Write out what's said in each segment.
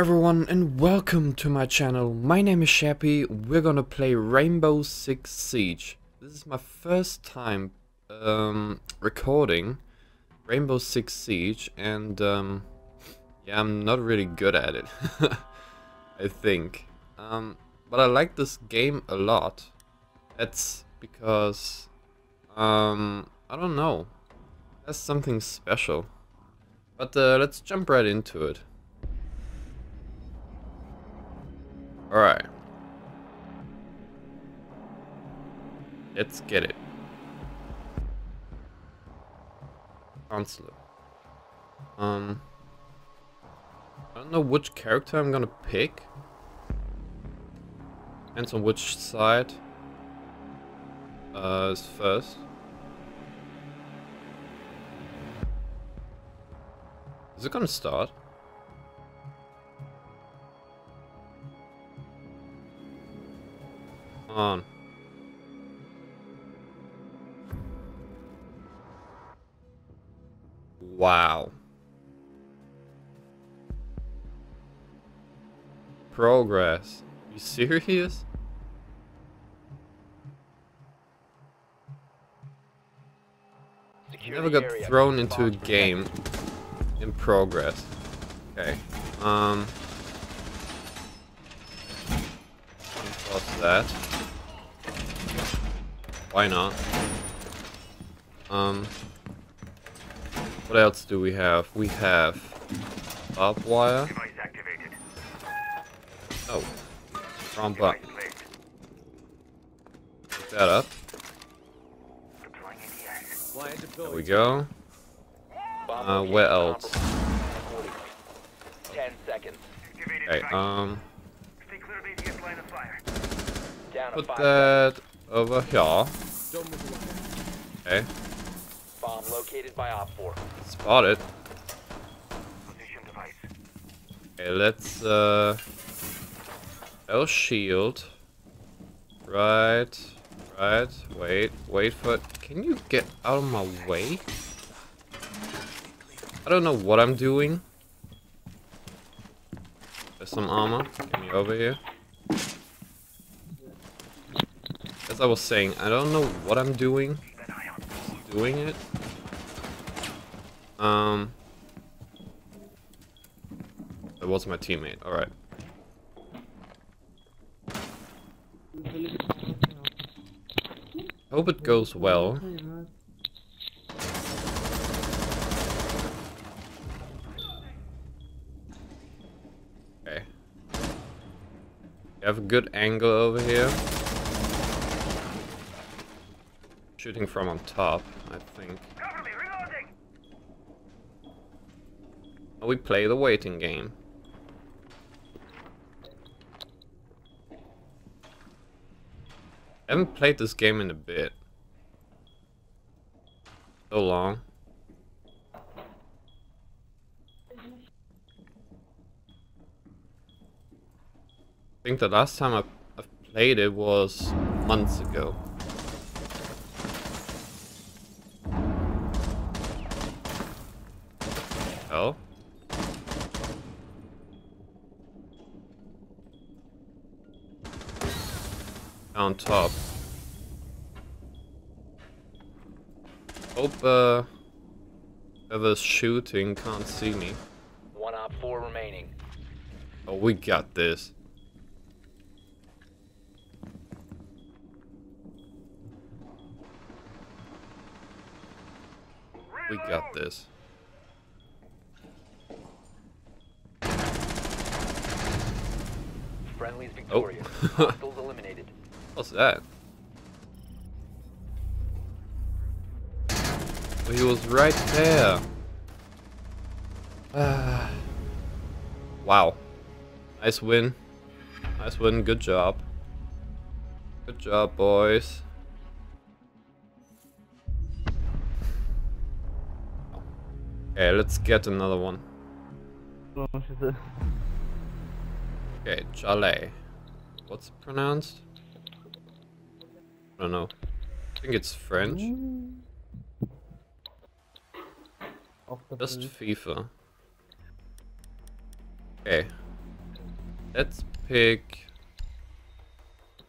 everyone and welcome to my channel. My name is Shepi. We're gonna play Rainbow Six Siege. This is my first time um, recording Rainbow Six Siege and um, yeah, I'm not really good at it. I think. Um, but I like this game a lot. That's because um, I don't know. That's something special. But uh, let's jump right into it. Alright. Let's get it. Counselor. Um. I don't know which character I'm gonna pick. Depends on which side uh, is first. Is it gonna start? Progress. You serious? I never got thrown into a game in progress. Okay. Um. Plus that. Why not? Um, what else do we have? We have barbed wire. Oh, wrong button. Pick that up. There we go. Uh, where else? Okay, um, put that over here. Okay. Bomb located by Op 4. Spot it. Okay, let's uh L shield. Right, right, wait, wait for it. Can you get out of my way? I don't know what I'm doing. There's some armor. Get me over here. As I was saying, I don't know what I'm doing. Doing it. Um. That was my teammate. All Hope it goes well. Okay. You have a good angle over here. Shooting from on top, I think. Oh, we play the waiting game. I haven't played this game in a bit. So long. I think the last time I, I played it was months ago. On top. Hope, uh, whoever's shooting can't see me. One op four remaining. Oh, we got this. We got this. Friendly's victorious. Oh. Hostiles eliminated. What's that? Oh, he was right there. Ah. wow. Nice win. Nice win. Good job. Good job, boys. Okay, let's get another one. Okay, Chalet. What's it pronounced? I don't know. I think it's French. Just FIFA. Okay. Let's pick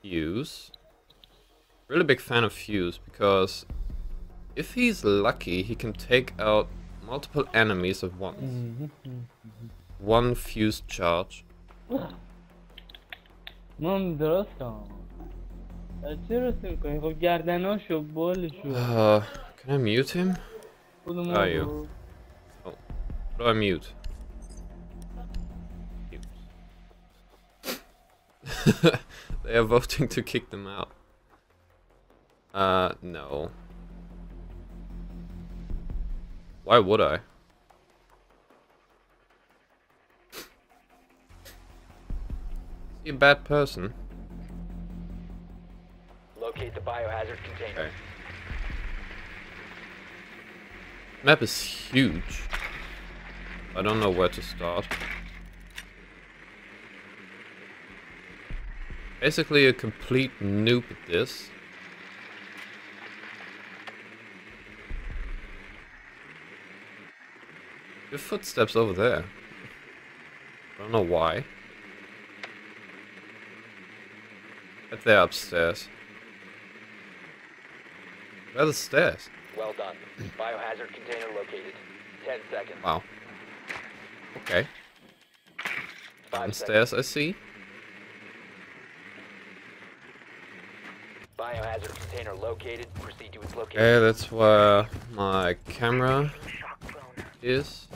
Fuse. Really big fan of Fuse because if he's lucky, he can take out multiple enemies at once. Mm -hmm. One Fuse charge. Non, رسیم کنی خب گردناشو بالشو Uh, can I mute him? کدوم are رو؟ you? How do I mute? Mute. they are voting to kick them out. Uh, no. Why would I? Is he a bad person? Locate the biohazard container. Okay. Map is huge. I don't know where to start. Basically a complete noob at this. Your footsteps over there. I don't know why. But they're upstairs. Are the stairs? Well done. Biohazard container located. Ten seconds. Wow. Okay. Five seconds. Downstairs, I see. Biohazard container located. Proceed to its location. Okay, that's where my camera is.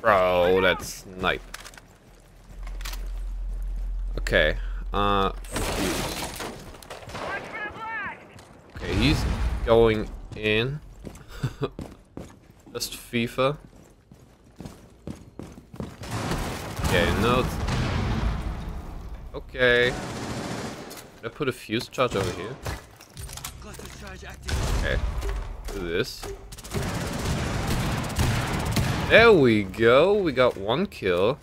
Bro, that's snipe. Okay, uh. Okay, he's going in. Just FIFA. Okay, no. Okay. I put a fuse charge over here? Okay. Do this. There we go. We got one kill.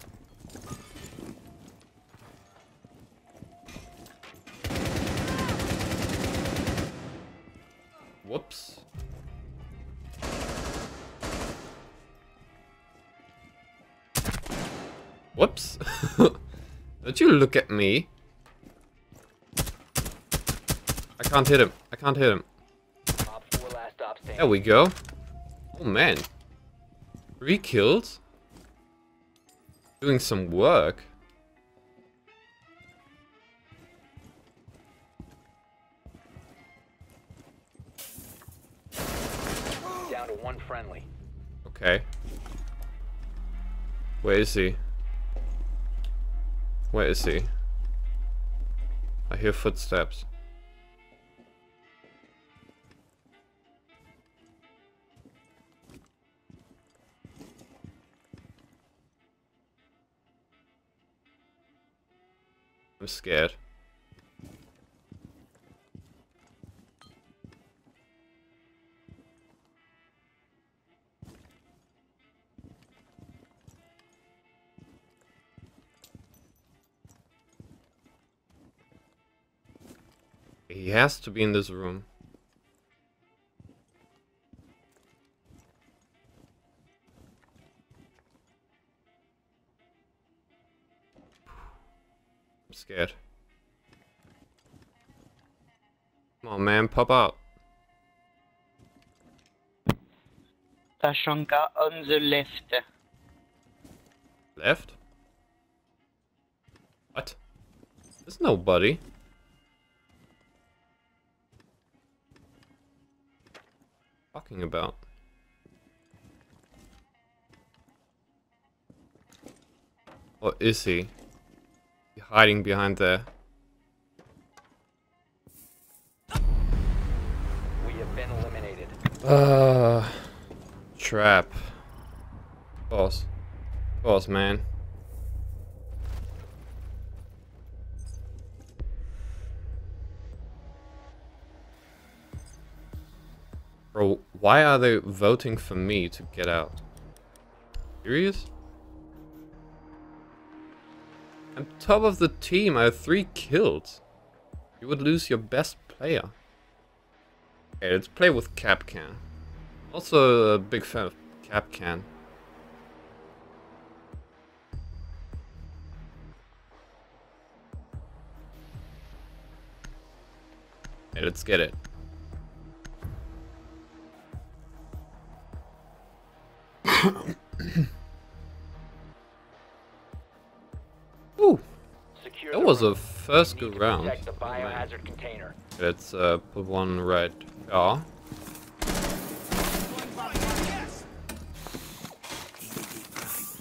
Don't you look at me. I can't hit him. I can't hit him. Op 4 last stop standing. There we go. Oh man. Three kills? Doing some work. Down to one friendly. Okay. Where is he? Where is he? I hear footsteps. I'm scared. He has to be in this room. I'm scared. Come on, man, pop out. Tachanka on the left. Left? What? There's nobody. Talking about. Or is he? He hiding behind there. We have been eliminated. Uh, trap. Boss. Boss, man. Bro, why are they voting for me to get out? Serious? I'm top of the team. I have three kills. You would lose your best player. Okay, let's play with Kapkan. Also a big fan of Kapkan. Okay, let's get it. Ooh, Secure that was a first good round. The Oh, biohazard container. Let's uh, put one right here.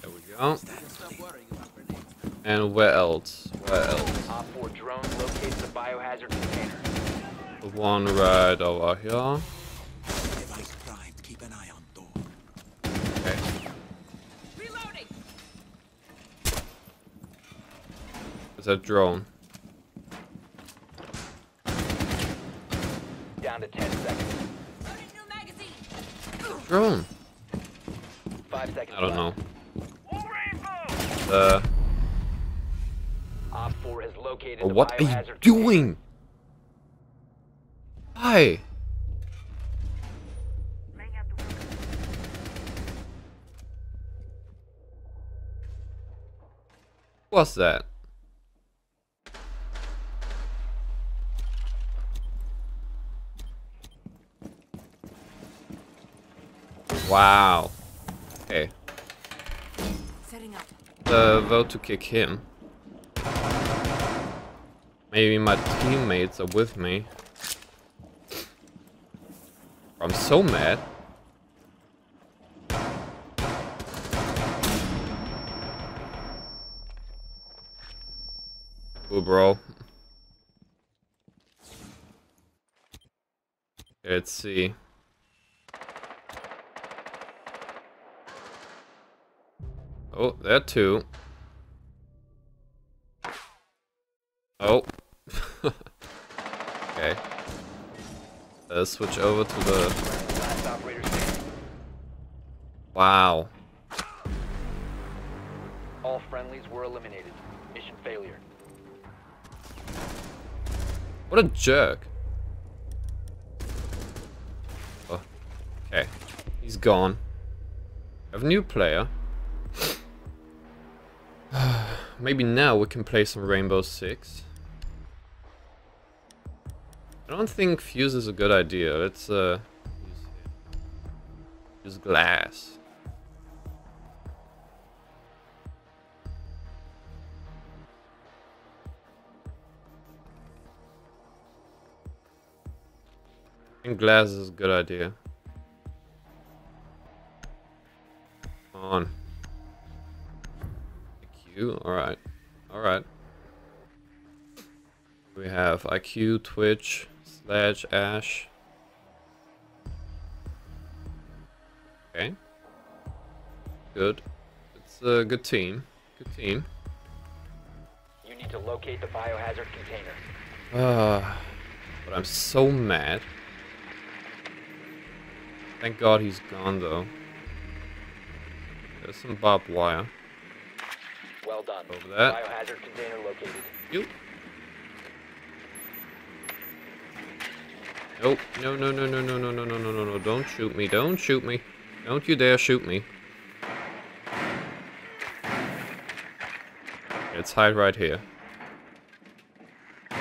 There we go. And where else? Where else? Op 4 drone locates the biohazard container. Put one right over here. That's a drone. Down to 10 seconds. Drone. Five seconds. I don't know. The. Uh, Op 4 has located oh, what are you doing? Tank. Why? What's that? Wow. Okay. Setting up. Uh, vote to kick him. Maybe my teammates are with me. I'm so mad. Ooh, bro. Let's see. Oh, that too. Oh. okay. Let's switch over to the... Last operator standing. Wow. All friendlies were eliminated. Mission failure. What a jerk. Oh. Okay. He's gone. Have a new player. Maybe now we can play some Rainbow Six. I don't think fuse is a good idea. Let's uh use, Glaz. I think Glaz is a good idea. IQ, Twitch, Sledge, Ash. Okay. Good. It's a good team. Good team. You need to locate the biohazard container. Ah, but I'm so mad. Thank God he's gone though. There's some barbed wire. Well done. Over that. Biohazard container located. You. Nope. No, no, no, no, no, no, no, no, no, no, no. Don't shoot me. Don't shoot me. Don't you dare shoot me. Let's hide right here.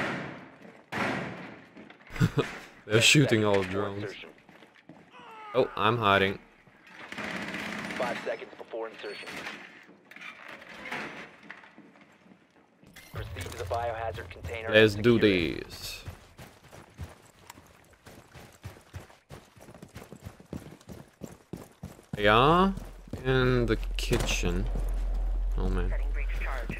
They're 10 shooting all drones. Oh, I'm hiding. Five seconds before insertion. Proceed to the biohazard container. Let's do secure this. Yeah, in the kitchen. Oh man. Setting breach charge.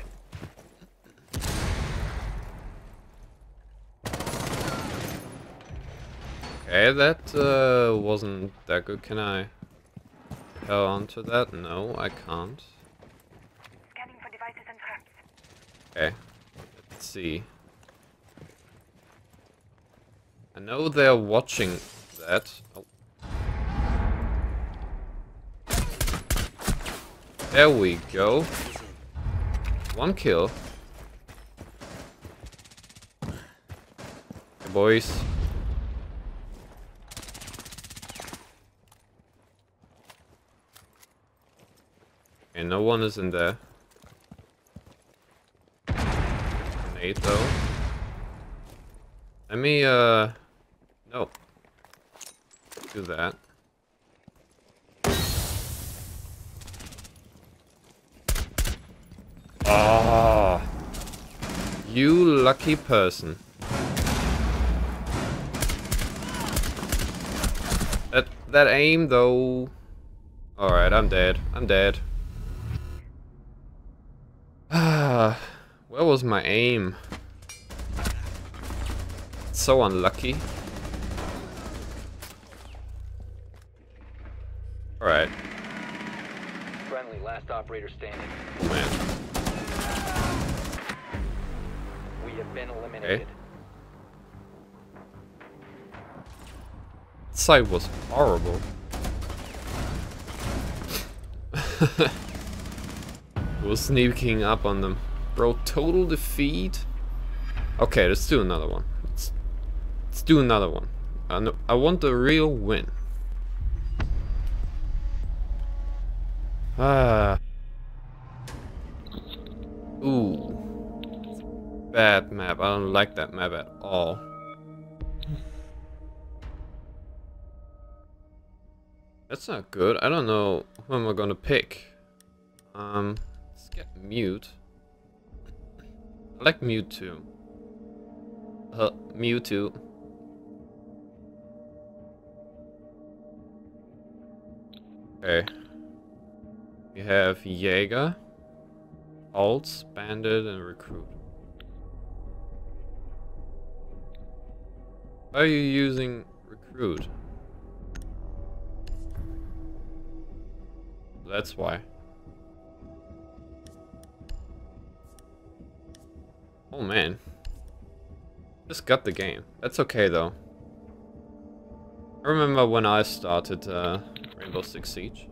Okay, that uh, wasn't that good. Can I go onto that? No, I can't. Scanning for devices and traps. Okay, let's see. I know they're watching that. Oh. There we go. One kill. Hey, boys. Okay, no one is in there. Grenade though. Let me uh Oh. Do that. Ah. You lucky person. That that aim though. Alright, I'm dead. I'm dead. Ah, where was my aim? So unlucky. Site was horrible. was sneaking up on them. Bro, total defeat? Okay, let's do another one. Let's, let's do another one. I, know, I want the real win. Ah. Ooh. Bad map. I don't like that map at all. That's not good. I don't know who am I gonna pick. Um, let's get Mute. I like Mewtwo. Uh, Mewtwo. Okay. We have Jaeger, Pulse, Bandit, and Recruit. Why are you using Recruit? That's why. Oh man. Just got the game. That's okay though. I remember when I started uh, Rainbow Six Siege.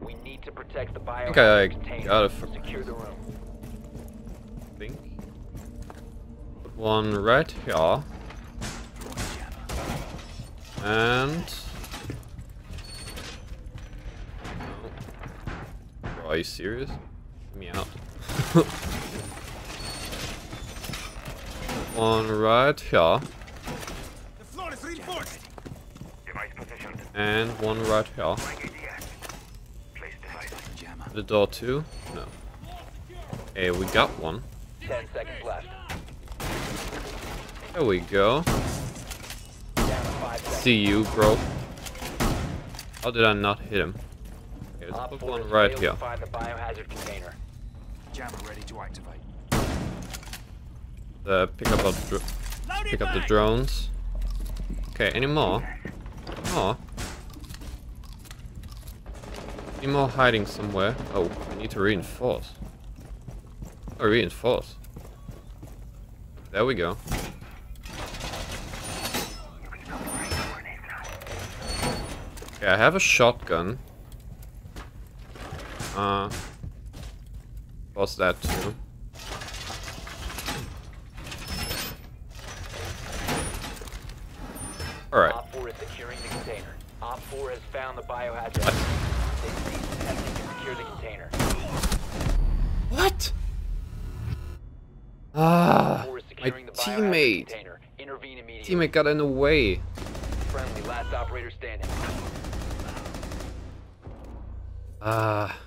We need to protect the biohazard think I container. got it for- Secure the room. I think. Put one right here. And... Bro, are you serious? Get me out. one right here. The floor is reinforced. And one right here. ADS. Place device. Jammer. The door too? No. Hey, we got one. Ten seconds left. There we go. See you, bro. How did I not hit him? Okay, let's Op put one right failed here. to find the biohazard container. Jammer ready to activate. Uh, pick up, our dr pick up the drones. Okay, any more? Oh. Any more hiding somewhere? Oh, I need to reinforce. Oh, reinforce. There we go. Okay, I have a shotgun. Uh, what's that too? Alright. Op 4 is securing the container. Op 4 has found the biohazard. They cease attempting to secure the container. What? Ah, my securing the biohazard teammate. container. Intervene immediately. Teammate got in the way. Friendly, last operator standing. Ah.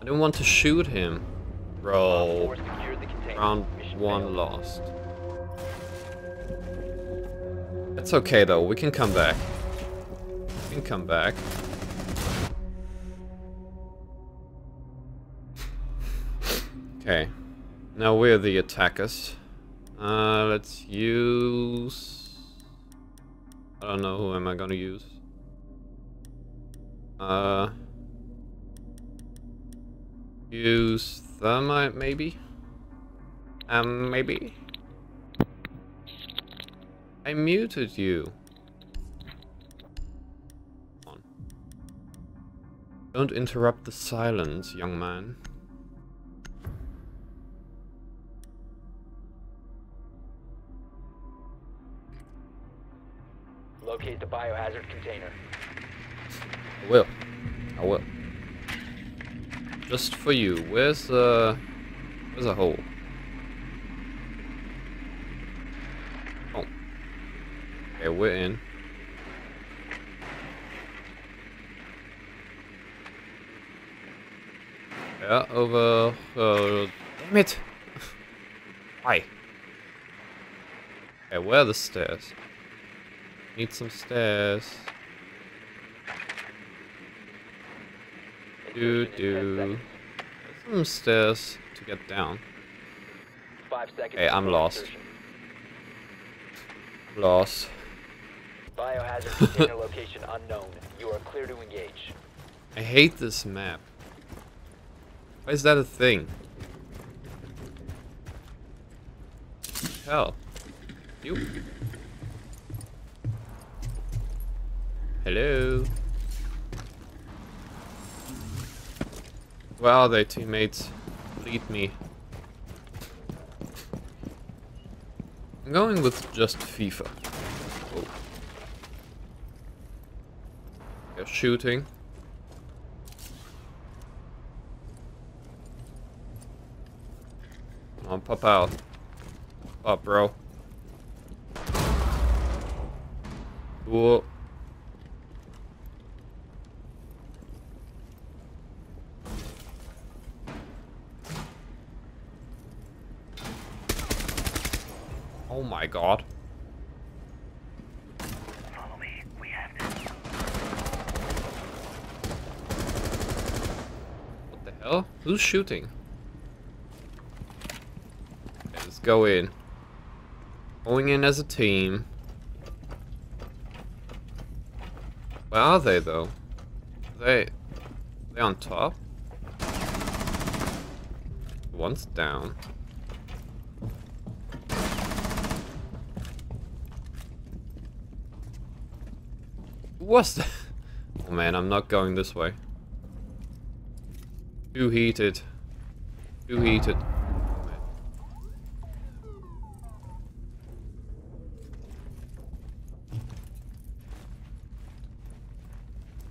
I didn't want to shoot him. Bro. 4 secured the container. Round one lost. It's okay though, we can come back. We can come back. okay. Now we're the attackers. Uh, let's use... I don't know who am I gonna use. Uh... Use thermite maybe? Um, maybe? I muted you. On. Don't interrupt the silence, young man. Locate the biohazard container. Will. I will. Just for you. Where's the... Where's the hole. Oh. Okay, we're in. Yeah, over. Uh, damn it! Why? Okay, where are the stairs? Need some stairs. Do Insertion in 10 do. Some stairs to get down. Five seconds. Hey, I'm lost. Lost. Biohazard container location unknown. You are clear to engage. I hate this map. Why is that a thing? Hell. You. Hello. Where are they, teammates? Lead me. I'm going with just FIFA. Oh. They're shooting. Come on, pop out. Pop, bro. Cool. Oh my god. Follow me. We have this. What the hell? Who's shooting? Okay, let's go in. Going in as a team. Where are they though? They they on top? One's down. Was that? Oh man, I'm not going this way. Too heated. Too heated.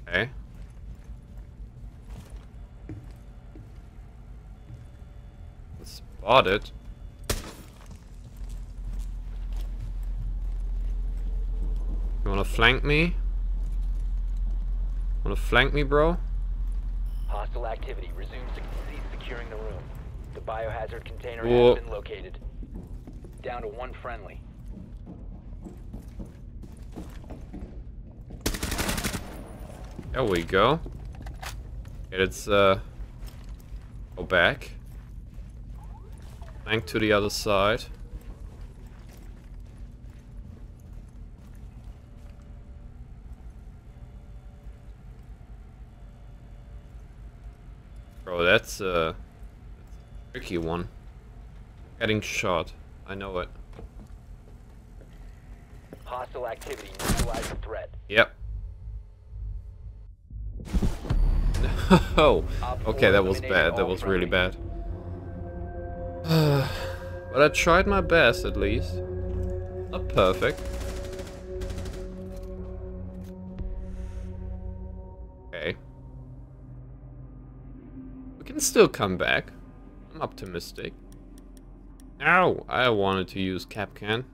Okay. Spotted. You wanna flank me? Wanna flank me, bro? Hostile activity. Resume securing the room. The biohazard container Whoa. has been located. Down to one friendly. There we go. Okay, let's uh go back. Flank to the other side. Bro, that's uh a tricky one. Getting shot. I know it. Hostile activity. Neutralize the threat. Yep. Oh, okay, that was bad. That was really bad. but I tried my best, at least. Not perfect. Still come back. I'm optimistic. Ow! I wanted to use Kapkan.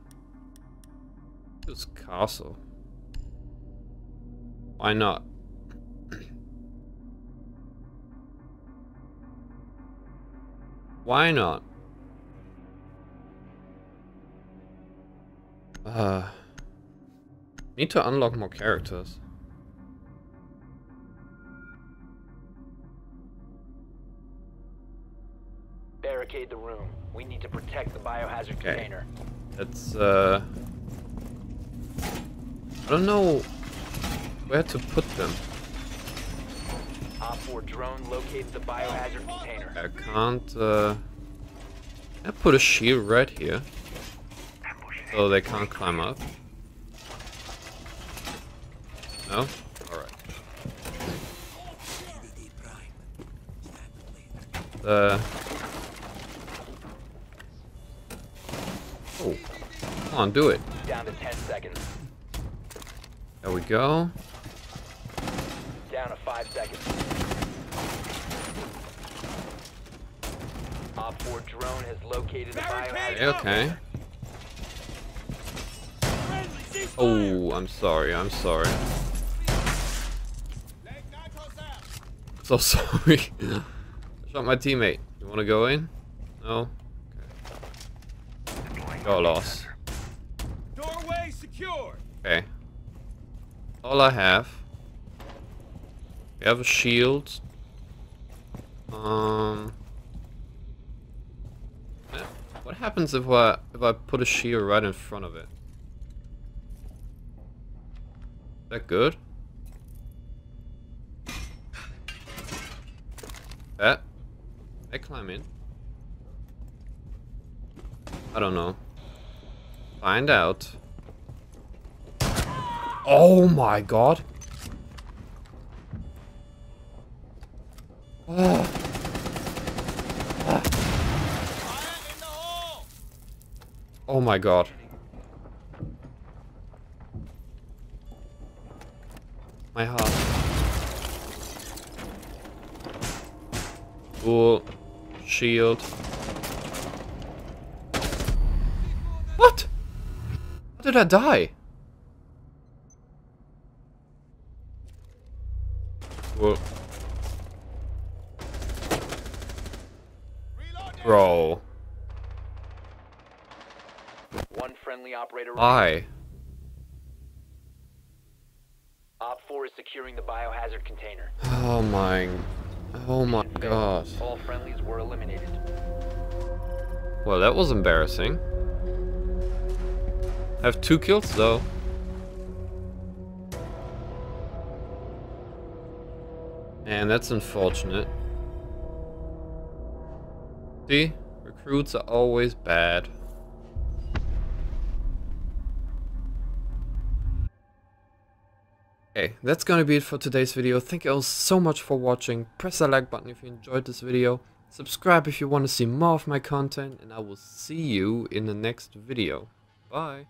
Use Castle. Why not? Why not? Uh, need to unlock more characters. Barricade the room. We need to protect the biohazard Okay. container. That's uh, I don't know where to put them. Op 4 drone located the biohazard container. I can't. Uh, I put a shield right here, so they can't climb up. No. All right. DVD Prime. Stand clear. The. Oh, come on, do it. Down to 10 seconds. There we go. Down to 5 seconds. Op Op 4 drone has located the Okay, biohazard. okay. Oh, I'm sorry, I'm sorry. So sorry. I shot my teammate. You wanna go in? No? Got lost. Doorway secured. Okay. All I have. We have a shield. Um. What happens if I if I put a shield right in front of it? Is that good? That? I climb in. I don't know. Find out. Oh my god. Oh my god. My heart. Cool. Shield. What? How did I die? Cool. Bro. One friendly operator. Why? Op 4 is securing the biohazard container. Oh my. Oh my god. All friendlies were eliminated. Well, that was embarrassing. I have two kills though. And that's unfortunate. See? Recruits are always bad. Okay, that's gonna be it for today's video. Thank you all so much for watching. Press the like button if you enjoyed this video. Subscribe if you want to see more of my content. And I will see you in the next video. Bye.